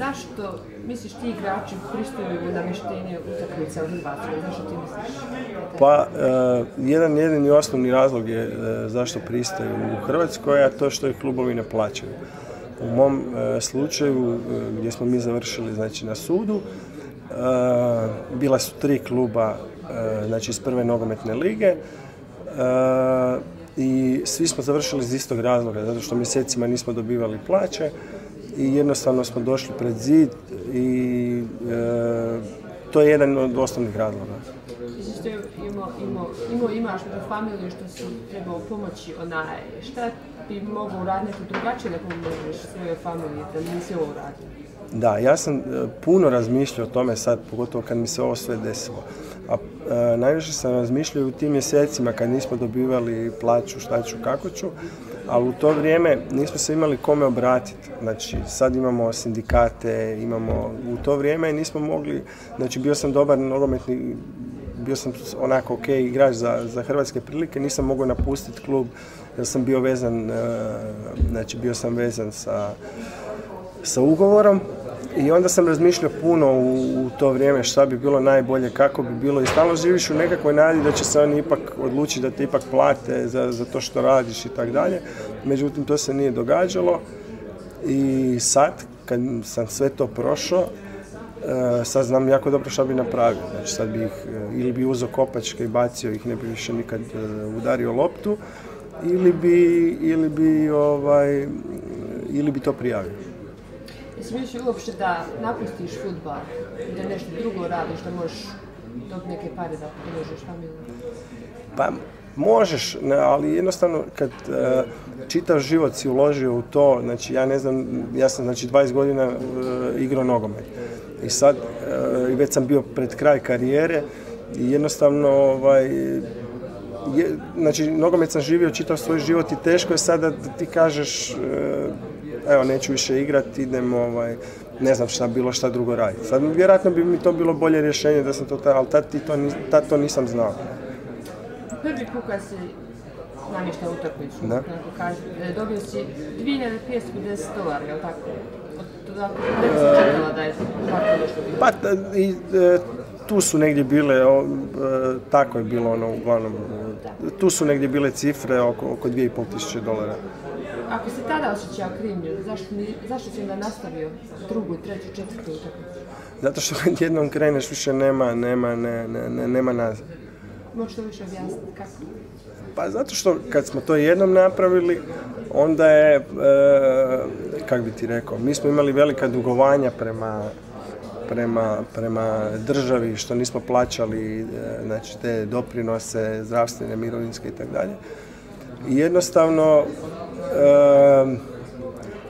Zašto misliš ti igrači pristaju u namještenje utakmica u Hrvatskoj? Zašto ti misliš? Pa, e, jedan jedini osnovni razlog je e, zašto pristaju u Hrvatskoj, a to što ih klubovi ne plaćaju. U mom e, slučaju, gdje smo mi završili znači, na sudu, bila su tri kluba znači, iz prve nogometne lige i svi smo završili iz istog razloga, zato što mjesecima nismo dobivali plaće i jednostavno smo došli pred zid i to je jedan od osnovnih razloga što imao, imao, imao imaš u familiju što si trebao pomoći, onaj, šta bi mogao uraditi drugačije da pomožeš svojoj familiji, da nisi ovo uradio? Da, ja sam e, puno razmišljao o tome sad, pogotovo kad mi se ovo sve desilo. A e, najviše sam razmišljao u tim mjesecima kad nismo dobivali plaću, šta ću, kako ću, ali u to vrijeme nismo se imali kome obratiti. Znači, sad imamo sindikate, imamo u to vrijeme nismo mogli, znači bio sam dobar nogometni bio sam onako ok igrač za, za hrvatske prilike, nisam mogao napustiti klub jer sam bio vezan, e, znači bio sam vezan sa, sa ugovorom i onda sam razmišljao puno u, to vrijeme šta bi bilo najbolje, kako bi bilo i stalno živiš u nekakvoj nadi da će se oni ipak odlučiti da te ipak plate za, za to što radiš i tako dalje. Međutim, to se nije događalo i sad kad sam sve to prošao, E, sad znam jako dobro što bi napravio. Znači sad bi ih, e, ili bi uzeo kopačke i bacio ih, ne bi više nikad e, udario loptu, ili bi, ili bi, ovaj, ili bi to prijavio. Jesi uopšte da napustiš futbal i da nešto drugo radiš, da možeš dobiti neke pare da pomožeš familiju? Pa možeš, ali jednostavno kad čitav život si uložio u to, znači ja ne znam, ja sam znači 20 godina uh, igrao nogomet i sad, e, već sam bio pred kraj karijere i jednostavno, ovaj, je, znači, nogomet sam živio čitav svoj život i teško je sada da ti kažeš, evo, neću više igrati, idem, ovaj, ne znam šta bilo šta drugo raditi. Sad, vjerojatno bi mi to bilo bolje rješenje da sam to, ali tad, to, tad to nisam znao. Prvi put kad si namještao utakmicu, kako kaže, e, dobio si 2550 dolara, je li tako? Pa i, e, tu su negdje bile, e, tako je bilo ono uglavnom, e, tu su negdje bile cifre oko, oko 2500 tisuće dolara. Ako si tada osjećao krivnju, zašto, zašto si onda nastavio drugu, treću, četvrtu utakmicu? Zato što kad jednom kreneš više nema, nema, ne, ne, nema nazad. Možeš to više objasniti kako? Pa zato što kad smo to jednom napravili, onda je, e, kako bi ti rekao, mi smo imali velika dugovanja prema, prema, prema državi što nismo plaćali e, znači te doprinose, zdravstvene, mirovinske i tako dalje. I jednostavno,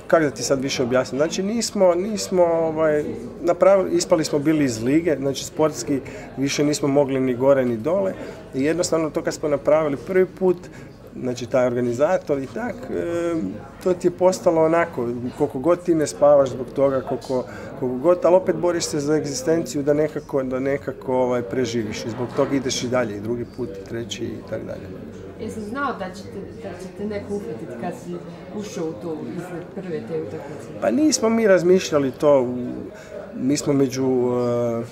kako da ti sad više objasnim, znači nismo, nismo ovaj, napravili, ispali smo bili iz lige, znači sportski više nismo mogli ni gore ni dole i jednostavno to kad smo napravili prvi put, znači taj organizator i tak, to ti je postalo onako, koliko god ti ne spavaš zbog toga, koliko, koliko god, ali opet boriš se za egzistenciju da nekako, da nekako ovaj, preživiš i zbog toga ideš i dalje, i drugi put, i treći i tako dalje. Jesi znao da ćete, da ćete neko uhvatiti kad si ušao u to iznad prve te utakmice? Pa nismo mi razmišljali to, mi smo među, uh, uh,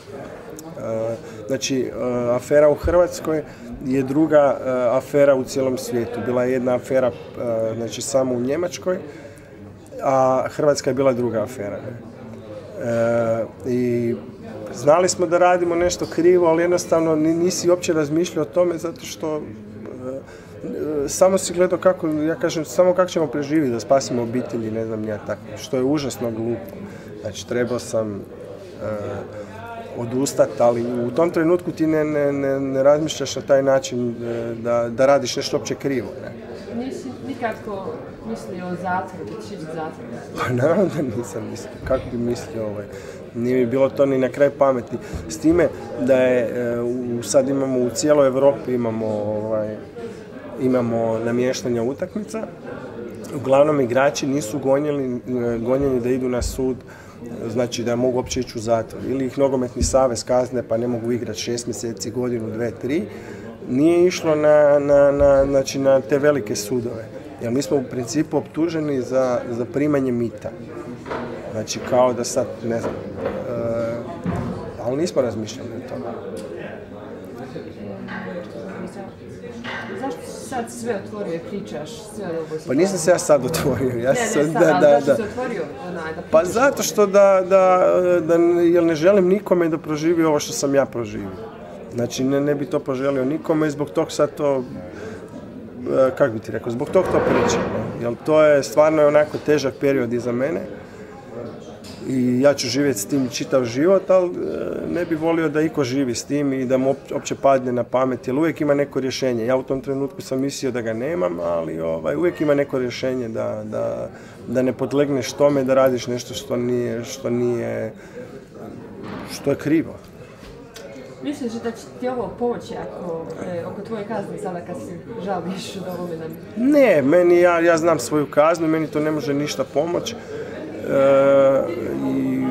znači uh, afera u Hrvatskoj je druga afera u cijelom svijetu. Bila je jedna afera znači samo u Njemačkoj, a Hrvatska je bila druga afera. I znali smo da radimo nešto krivo, ali jednostavno nisi uopće razmišljao o tome zato što samo si gledao kako, ja kažem, samo kako ćemo preživjeti, da spasimo obitelji, ne znam ja tako, što je užasno glupo. Znači, trebao sam odustati, ali u tom trenutku ti ne, ne, ne, ne razmišljaš na taj način e, da, da radiš nešto opće krivo. Ne? Nisi nikako mislio o zatvoru, da ćeš zatvor? Pa naravno da nisam mislio. Kako bi mislio ovaj? Nije mi bilo to ni na kraj pameti. S time da je, e, sad imamo u cijeloj Europi imamo ovaj, imamo namještanja utakmica. Uglavnom igrači nisu gonjeni, gonjeni da idu na sud, znači da mogu uopće ići u zatvor. Ili ih nogometni savez kazne pa ne mogu igrati šest mjeseci, godinu, dve, tri. Nije išlo na, na, na, znači na te velike sudove. Jer mi smo u principu optuženi za, za primanje mita. Znači kao da sad, ne znam, e, ali nismo razmišljali o tome. Zašto si sad sve otvorio i pričaš sve ovo? Pa nisam se ja sad otvorio. Ja Ne, sam, ne, sad, da, da, da. si otvorio onaj, da Pa zato što da, da, da, jer ne želim nikome da proživi ovo što sam ja proživio. Znači ne, ne bi to poželio nikome i zbog tog sad to, e, kako bi ti rekao, zbog tog to pričam. Jer to je stvarno je onako težak period iza mene i ja ću živjeti s tim čitav život, ali e, ne bi volio da iko živi s tim i da mu op- opće padne na pamet, jer uvijek ima neko rješenje. Ja u tom trenutku sam mislio da ga nemam, ali ovaj, uvijek ima neko rješenje da, da, da ne podlegneš tome, da radiš nešto što nije, što nije, što je krivo. Misliš da će ti ovo pomoći ako, e, oko tvoje kazne sada kad se žališ od ovome? Ne, meni, ja, ja znam svoju kaznu, meni to ne može ništa pomoći. I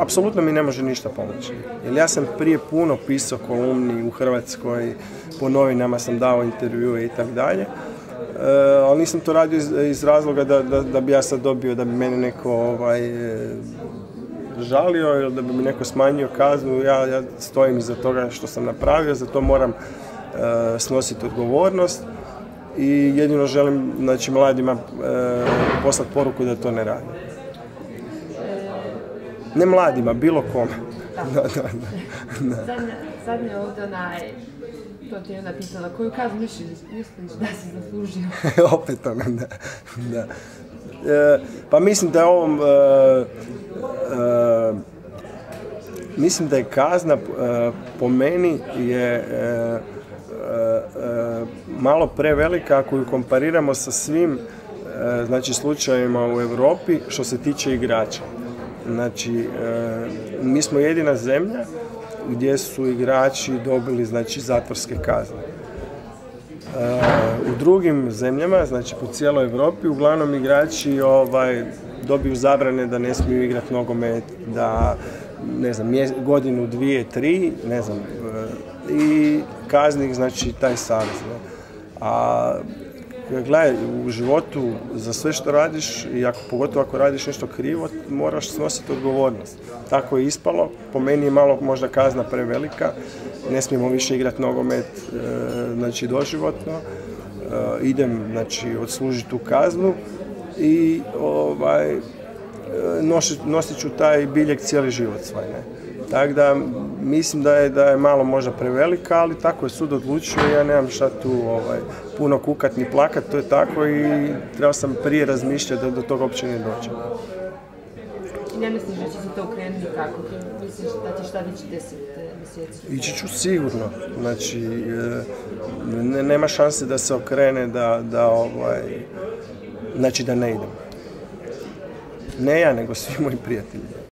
apsolutno mi ne može ništa pomoći. Jer ja sam prije puno pisao kolumni u Hrvatskoj, po novinama sam dao intervjue i tako dalje. E, ali nisam to radio iz, iz razloga da, da, da bi ja sad dobio, da bi mene neko ovaj, e, žalio ili da bi mi neko smanjio kaznu. Ja, ja stojim iza toga što sam napravio, za to moram e, snositi odgovornost i jedino želim znači, mladima e, poslati poruku da to ne rade. Ne mladima, bilo kome. Da, da, da. Zadnje, zadnje ovdje onaj, to ti je onda pitala, koju kaznu misliš, misliš da si zaslužio? Opet ono, da. da. E, pa mislim da je ovom... e, e, mislim da je kazna e, po meni je e, malo prevelika ako ju kompariramo sa svim e, znači slučajevima u Europi što se tiče igrača. Znači, e, mi smo jedina zemlja gdje su igrači dobili znači zatvorske kazne. E, u drugim zemljama, znači po cijeloj Europi, uglavnom igrači ovaj, dobiju zabrane da ne smiju igrati nogomet, da ne znam, godinu, dvije, tri, ne znam, e, i kazni ih znači taj savez. A gledaj, u životu za sve što radiš i ako, pogotovo ako radiš nešto krivo, moraš snositi odgovornost. Tako je ispalo, po meni je malo možda kazna prevelika, ne smijemo više igrati nogomet e, znači doživotno, E, idem znači odslužiti tu kaznu i ovaj, noši- nosit ću taj biljeg cijeli život svoj. Ne? Tako da mislim da je, da je malo možda prevelika, ali tako je sud odlučio i ja nemam šta tu ovaj, puno kukat ni plakat, to je tako i trebao sam prije razmišljati da do toga uopće ne dođe. Ne misliš da će se to ukrenuti kako? Misliš da ćeš tad ići deset e, mjeseci? Ići ću sigurno, znači e, ne, nema šanse da se okrene da, da ovaj, znači da ne idem. Ne ja, nego svi moji prijatelji.